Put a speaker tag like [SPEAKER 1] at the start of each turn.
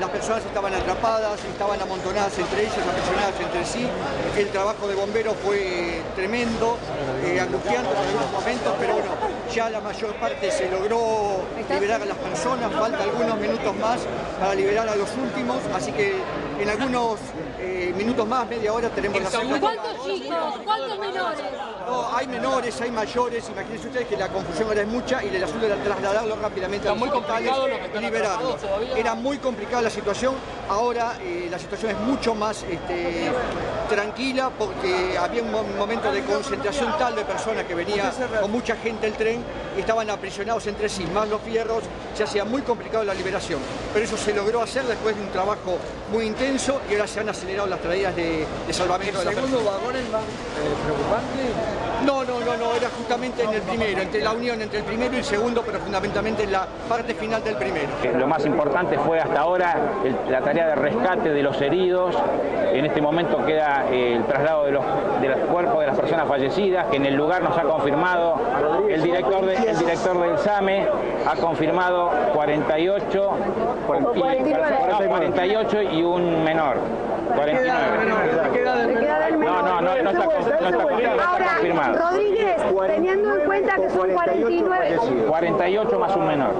[SPEAKER 1] las personas estaban atrapadas, estaban amontonadas entre ellos, aprisionadas entre sí. El trabajo de bomberos fue tremendo, eh, angustiante en algunos momentos, pero bueno, ya la mayor parte se logró liberar a las personas, falta algunos minutos más para liberar a los últimos, así que en algunos eh, minutos más, media hora, tenemos la segunda.
[SPEAKER 2] ¿Cuántos chicos? ¿Cuántos menores?
[SPEAKER 1] No, hay menores, hay mayores, imagínense ustedes que la confusión ahora es mucha y el asunto era trasladarlo rápidamente a los
[SPEAKER 3] muy
[SPEAKER 1] hospitales
[SPEAKER 3] complicado lo
[SPEAKER 1] y liberarlos. Era muy complicada la situación, ahora eh, la situación es mucho más este, tranquila porque había un mo- momento de concentración tal de personas que venía con mucha gente el tren y estaban aprisionados entre sí, más los fierros, se hacía muy complicado la liberación. Pero eso se logró hacer después de un trabajo muy intenso y ahora se han acelerado las traídas de, de salvamento de las personas.
[SPEAKER 4] vagón es más preocupante?
[SPEAKER 1] No, no, no, no, era justamente en el primero, entre la unión entre el primero y el segundo, pero fundamentalmente en la parte final del primero.
[SPEAKER 5] Eh, Lo más importante fue hasta ahora el- la tarea de rescate de los heridos. En este momento queda eh, el traslado de los, de los cuerpos de las personas fallecidas, que en el lugar nos ha confirmado el director, de- el director del SAME, ha confirmado 48, y, no, 48 y un menor. 49. No, no, no, no está,
[SPEAKER 6] Ahora,
[SPEAKER 5] confirmado.
[SPEAKER 6] Rodríguez, teniendo en cuenta que son 49...
[SPEAKER 5] 48 más un menor.